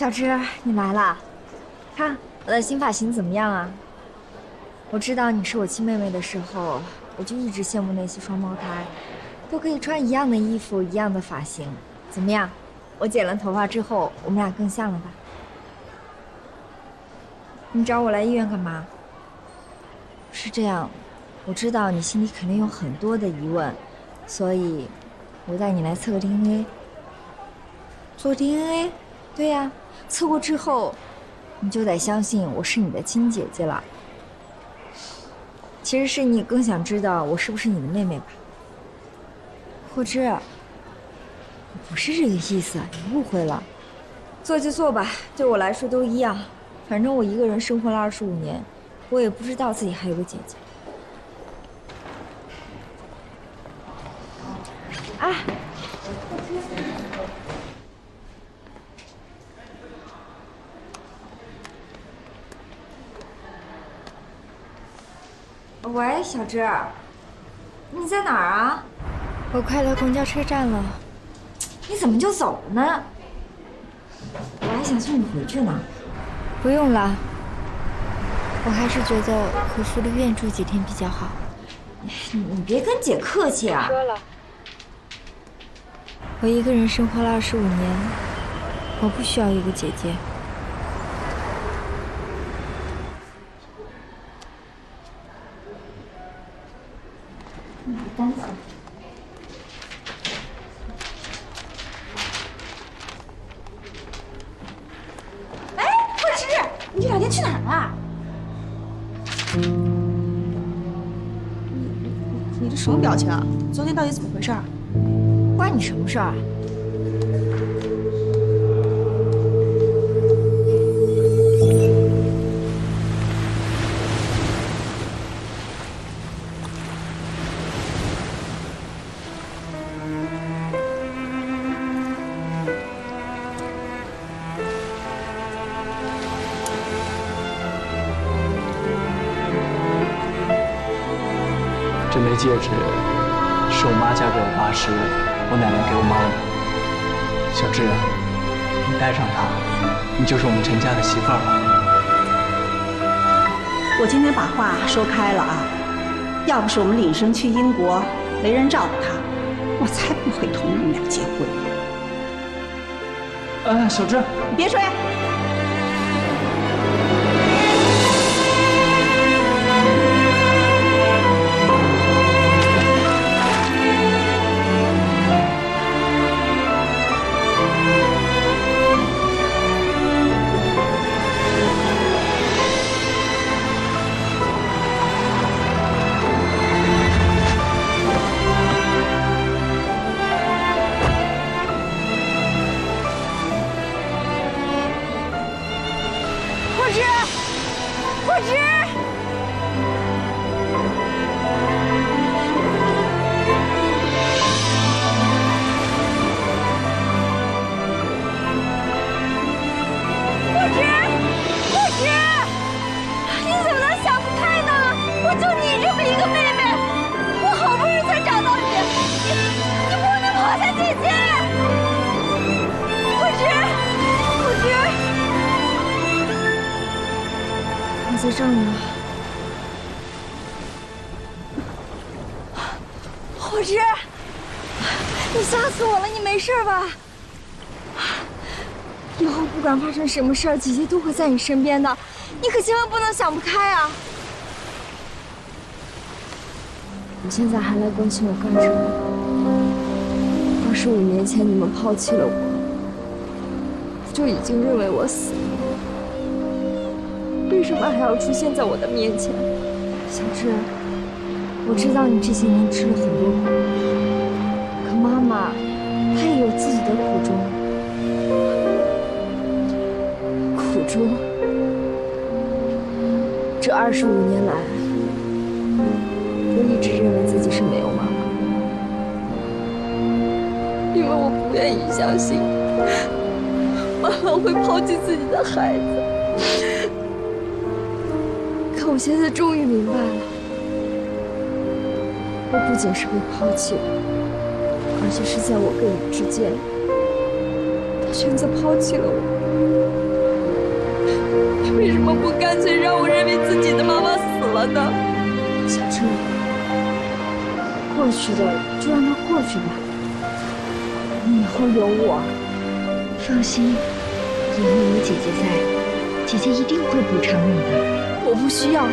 小芝，你来了，看我的新发型怎么样啊？我知道你是我亲妹妹的时候，我就一直羡慕那些双胞胎，都可以穿一样的衣服，一样的发型。怎么样？我剪了头发之后，我们俩更像了吧？你找我来医院干嘛？是这样，我知道你心里肯定有很多的疑问，所以，我带你来测个 DNA。做 DNA？对呀，测过之后，你就得相信我是你的亲姐姐了。其实是你更想知道我是不是你的妹妹吧？霍之，不是这个意思，你误会了。做就做吧，对我来说都一样。反正我一个人生活了二十五年，我也不知道自己还有个姐姐。啊！喂，小芝，你在哪儿啊？我快到公交车站了。你怎么就走了呢？我还想送你回去呢。不用了，我还是觉得回福利院住几天比较好。你你别跟姐客气啊。说了，我一个人生活了二十五年，我不需要一个姐姐。单子。哎，慧芝，你这两天去哪儿了？你你你这什么表情啊？昨天到底怎么回事？关你什么事儿？戒指是我妈嫁给我爸时，我奶奶给我妈的。小志啊，你戴上它，你就是我们陈家的媳妇儿了。我今天把话说开了啊，要不是我们领生去英国没人照顾他，我才不会同你们俩结婚。哎，小志，你别吹。我在这儿呢。霍之，你吓死我了！你没事吧？以后不管发生什么事儿，姐姐都会在你身边的。你可千万不能想不开啊！你现在还来关心我干什么？二十五年前你们抛弃了我，就已经认为我死了。为什么还要出现在我的面前？小志，我知道你这些年吃了很多苦，可妈妈她也有自己的苦衷。苦衷？这二十五年来，我一直认为自己是没有妈妈，因为我不愿意相信妈妈会抛弃自己的孩子。可我现在终于明白了，我不仅是被抛弃了，而且是在我跟你之间，他选择抛弃了我。为什么不干脆让我认为自己的妈妈死了呢？小春，过去的就让它过去吧。你以后有我，放心，以后有姐姐在，姐姐一定会补偿你的。我不需要。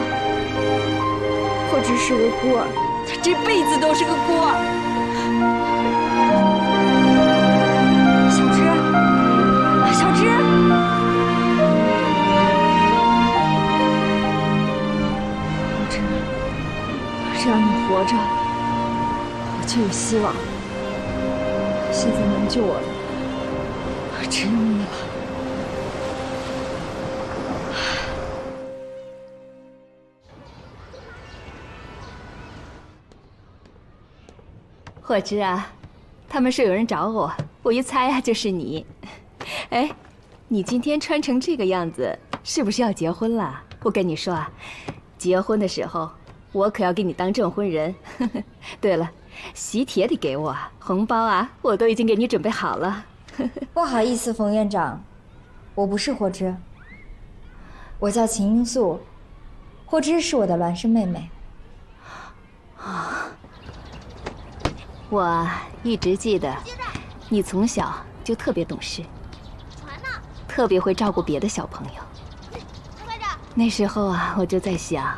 霍芝是个孤儿，他这辈子都是个孤儿。霍芝啊，他们说有人找我，我一猜啊就是你。哎，你今天穿成这个样子，是不是要结婚了？我跟你说啊，结婚的时候我可要给你当证婚人。对了，喜帖得给我，红包啊我都已经给你准备好了。不好意思，冯院长，我不是霍芝，我叫秦英素，霍芝是我的孪生妹妹。我一直记得，你从小就特别懂事，特别会照顾别的小朋友。那时候啊，我就在想，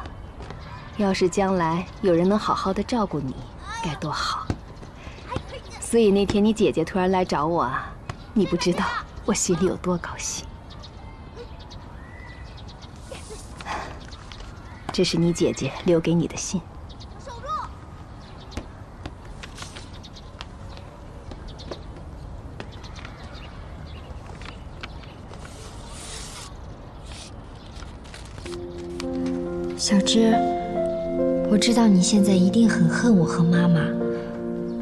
要是将来有人能好好的照顾你，该多好。所以那天你姐姐突然来找我啊，你不知道我心里有多高兴。这是你姐姐留给你的信。小芝，我知道你现在一定很恨我和妈妈。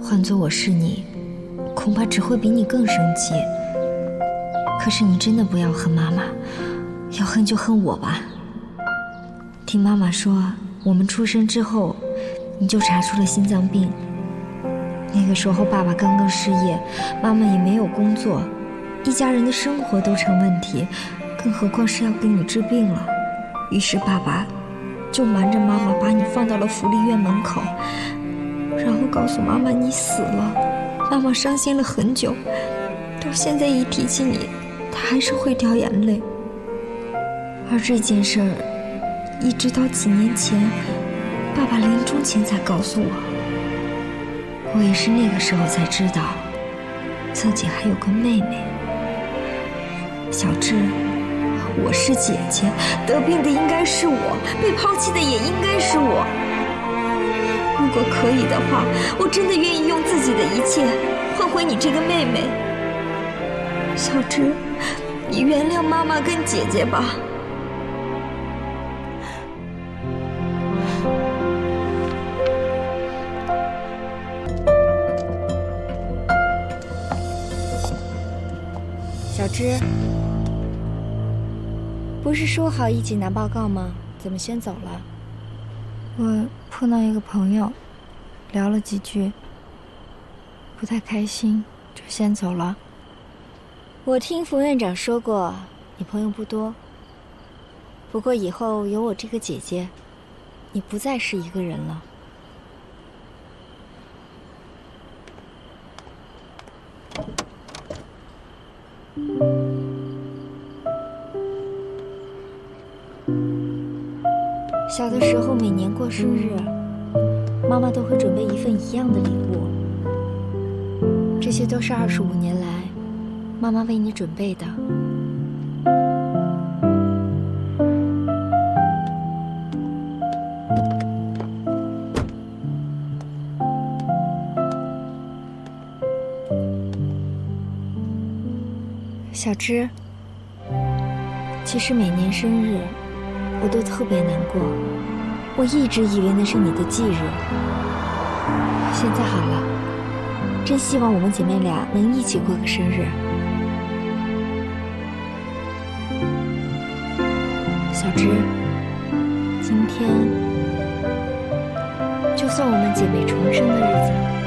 换做我是你，恐怕只会比你更生气。可是你真的不要恨妈妈，要恨就恨我吧。听妈妈说，我们出生之后，你就查出了心脏病。那个时候爸爸刚刚失业，妈妈也没有工作，一家人的生活都成问题，更何况是要给你治病了。于是爸爸。就瞒着妈妈把你放到了福利院门口，然后告诉妈妈你死了。妈妈伤心了很久，到现在一提起你，她还是会掉眼泪。而这件事儿，一直到几年前，爸爸临终前才告诉我。我也是那个时候才知道，自己还有个妹妹，小智。我是姐姐，得病的应该是我，被抛弃的也应该是我。如果可以的话，我真的愿意用自己的一切换回你这个妹妹。小芝，你原谅妈妈跟姐姐吧。小芝。不是说好一起拿报告吗？怎么先走了？我碰到一个朋友，聊了几句，不太开心，就先走了。我听冯院长说过，你朋友不多。不过以后有我这个姐姐，你不再是一个人了。小的时候，每年过生日，妈妈都会准备一份一样的礼物。这些都是二十五年来，妈妈为你准备的。小芝，其实每年生日。我都特别难过，我一直以为那是你的忌日。现在好了，真希望我们姐妹俩能一起过个生日。小芝，今天就算我们姐妹重生的日子。